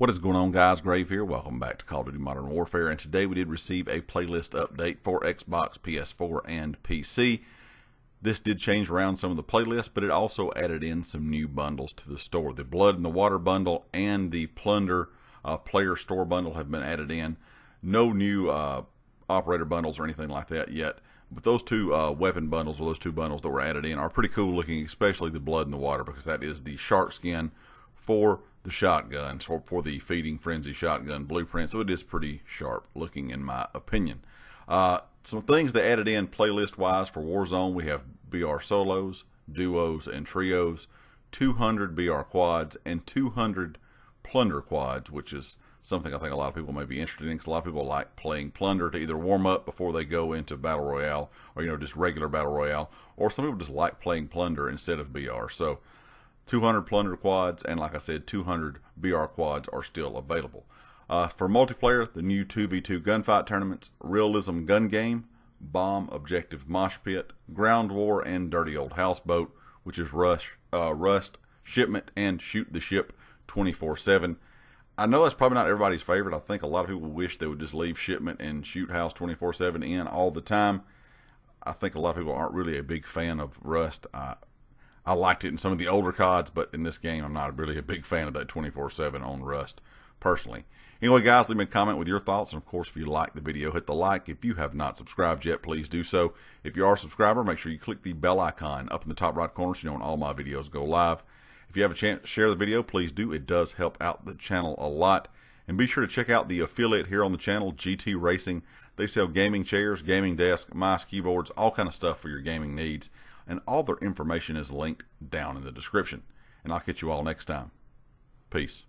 What is going on guys, Grave here. Welcome back to Call of Duty Modern Warfare and today we did receive a playlist update for Xbox, PS4, and PC. This did change around some of the playlists, but it also added in some new bundles to the store. The Blood and the Water bundle and the Plunder uh, Player Store bundle have been added in. No new uh, operator bundles or anything like that yet, but those two uh, weapon bundles or those two bundles that were added in are pretty cool looking, especially the Blood and the Water because that is the shark skin for the shotgun, for, for the Feeding Frenzy shotgun blueprint. So it is pretty sharp looking in my opinion. Uh, some things they added in playlist wise for Warzone we have BR solos, duos, and trios, 200 BR quads, and 200 plunder quads, which is something I think a lot of people may be interested in because a lot of people like playing plunder to either warm up before they go into battle royale or you know just regular battle royale, or some people just like playing plunder instead of BR. So 200 plunder quads, and like I said, 200 BR quads are still available. Uh, for multiplayer, the new 2v2 gunfight tournaments, Realism Gun Game, Bomb Objective Mosh Pit, Ground War, and Dirty Old Houseboat, which is Rush, uh, Rust, Shipment, and Shoot the Ship 24 7. I know that's probably not everybody's favorite. I think a lot of people wish they would just leave Shipment and Shoot House 24 7 in all the time. I think a lot of people aren't really a big fan of Rust. I liked it in some of the older CODs, but in this game, I'm not really a big fan of that 24-7 on Rust, personally. Anyway, guys, leave me a comment with your thoughts. And, of course, if you like the video, hit the like. If you have not subscribed yet, please do so. If you are a subscriber, make sure you click the bell icon up in the top right corner so you know when all my videos go live. If you have a chance to share the video, please do. It does help out the channel a lot. And be sure to check out the affiliate here on the channel, GT Racing. They sell gaming chairs, gaming desks, mice, keyboards, all kind of stuff for your gaming needs and all their information is linked down in the description. And I'll catch you all next time. Peace.